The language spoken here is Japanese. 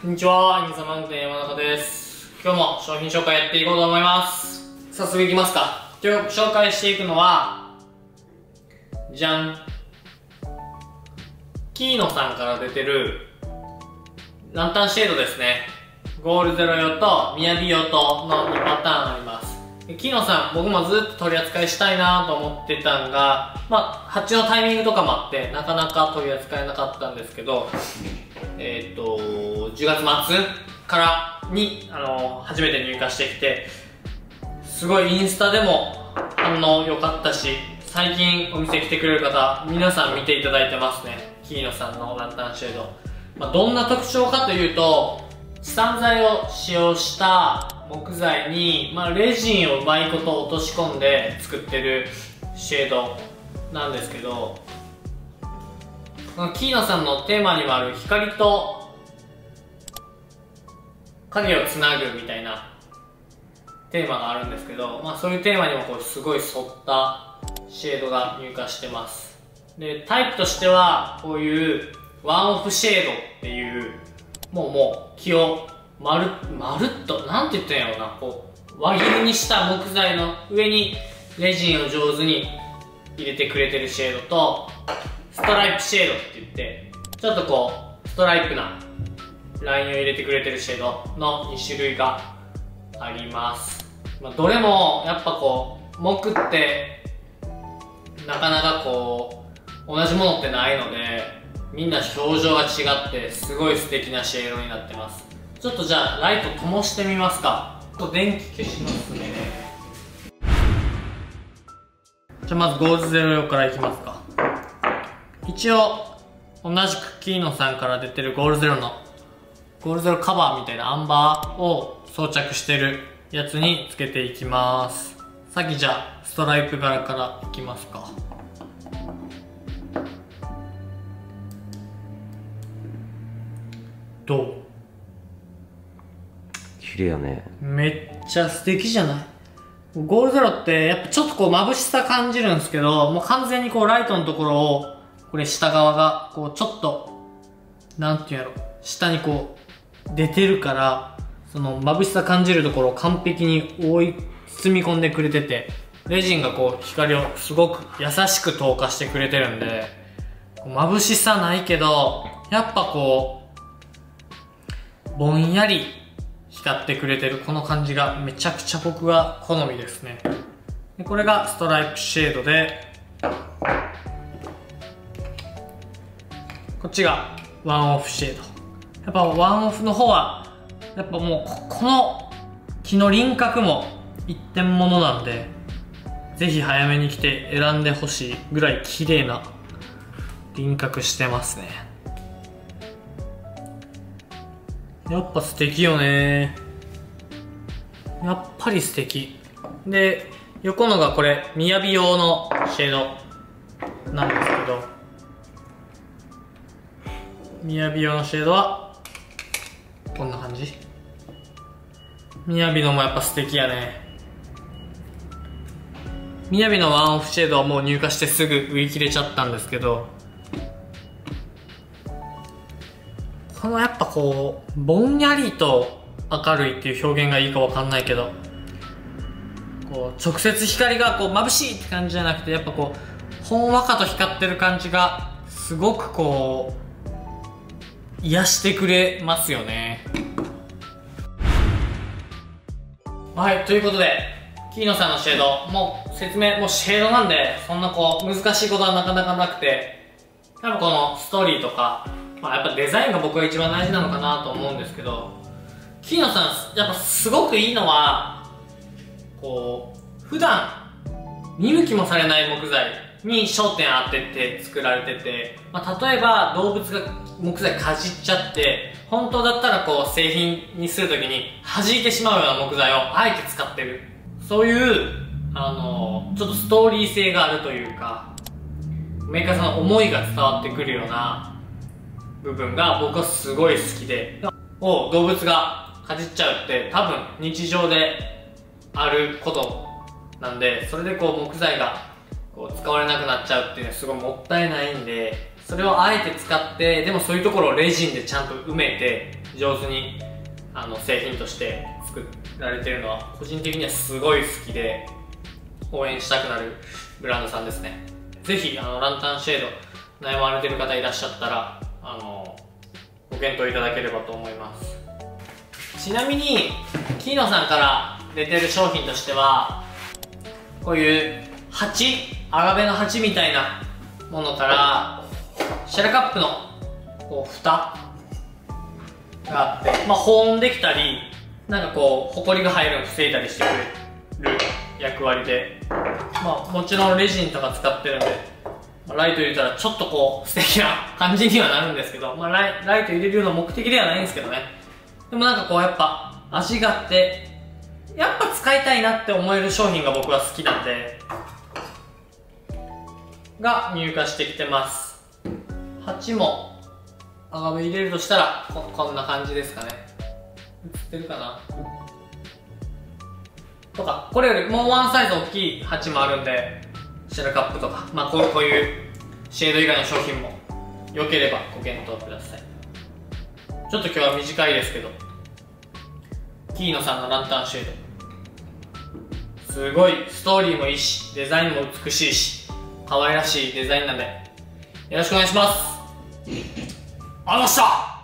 こんにちは、インサマンクの山中です。今日も商品紹介やっていこうと思います。早速いきますか。今日紹介していくのは、じゃん。キーノさんから出てる、ランタンシェードですね。ゴールゼロ用と、ミヤビ用との2パターンあります。キーノさん、僕もずっと取り扱いしたいなと思ってたんが、まあ、発注のタイミングとかもあって、なかなか取り扱えなかったんですけど、えっ、と10月末からにあの初めて入荷してきてすごいインスタでも反応良かったし最近お店来てくれる方皆さん見ていただいてますねキーノさんのランタンシェード、まあ、どんな特徴かというと地産材を使用した木材に、まあ、レジンをうまいこと落とし込んで作ってるシェードなんですけどこのキーノさんのテーマにもある光と影をつなぐみたいなテーマがあるんですけど、まあ、そういうテーマにもこうすごい沿ったシェードが入荷してます。でタイプとしてはこういうワンオフシェードっていうもうもう木をまるまるっとなんて言ったんやろうな。こう輪切りにした木材の上にレジンを上手に入れてくれてるシェードとストライプシェードって言ってちょっとこうストライプなラインを入れてくれてるシェードの2種類があります、まあ、どれもやっぱこう木ってなかなかこう同じものってないのでみんな表情が違ってすごい素敵なシェードになってます。ちょっとじゃあライト灯してみますか。ちょっと電気消しますね。じゃあまずゴールゼロ用からいきますか。一応同じくキーノさんから出てるゴールゼロのゴールゼロカバーみたいなアンバーを装着してるやつにつけていきます。さっきじゃあストライプ柄からいきますかど綺麗やね。うめっちゃ素敵じゃない？ゴールゼロってやっぱちょっとこう眩しさ感じるんですけどもう完全にこうライトのところをこれ下側がこうちょっとなんていうんやろ。下にこう出てるからその眩しさ感じるところを完璧に覆い包み込んでくれててレジンがこう光をすごく優しく透過してくれてるんで眩しさないけどやっぱこうぼんやり光ってくれてるこの感じがめちゃくちゃ僕は好みですね。でこれがストライプシェードでこっちがワンオフシェード。やっぱワンオフの方はやっぱもうここの木の輪郭も一点物なんでぜひ早めに来て選んでほしいぐらい綺麗な輪郭してますね。やっぱ素敵よね。やっぱり素敵。で横のがこれ雅用のシェードなんですけど。雅用のシェードはこんな感じ。雅のもやっぱ素敵やね。雅のワンオフシェードはもう入荷してすぐ売り切れちゃったんですけど。このやっぱこうぼんやりと明るいっていう表現がいいかわかんないけどこう直接光がこう眩しいって感じじゃなくてやっぱこうほんわかと光ってる感じがすごくこう癒してくれますよね。はいということでキーノさんのシェード。もう説明もうシェードなんでそんなこう難しいことはなかなかなくて多分このストーリーとか、まあ、やっぱデザインが僕は一番大事なのかなと思うんですけどキーノさんやっぱすごくいいのはこう普段見向きもされない木材に焦点当てて作られてて、まあ、例えば動物が木材かじっちゃって本当だったらこう製品にするときに弾いてしまうような木材をあえて使ってる。そういうあのちょっとストーリー性があるというかメーカーさんの思いが伝わってくるような部分が僕はすごい好きでを動物がかじっちゃうって多分日常であることなんでそれでこう木材がこう使われなくなっちゃうっていうのはすごいもったいないんでそれをあえて使ってでもそういうところをレジンでちゃんと埋めて上手にあの製品として作られてるのは個人的にはすごい好きで応援したくなるブランドさんですね。ぜひあのランタンシェード悩まれてる方いらっしゃったらあのご検討いただければと思います。ちなみにキーノさんから出てる商品としてはこういう鉢アガベの鉢みたいなものからシェラカップのこう蓋があって、まあ、保温できたりなんかこうホコリが入るのを防いだりしてくれる役割で、まあ、もちろんレジンとか使ってるんで、まあ、ライト入れたらちょっとこう素敵な感じにはなるんですけど、まあ、ライライト入れるような目的ではないんですけどね。でもなんかこうやっぱ味があってやっぱ使いたいなって思える商品が僕は好きなんでが入荷してきてます。8もアガベ入れるとしたらここんな感じですかね。映ってるかな。とかこれよりもうワンサイズ大きい鉢もあるんでシェラカップとか、まあ、こうこういうシェード以外の商品も良ければご検討ください。ちょっと今日は短いですけどキーノさんのランタンシェード。すごいストーリーもいいしデザインも美しいし可愛らしいデザインなんでよろしくお願いします。ありがとうございました。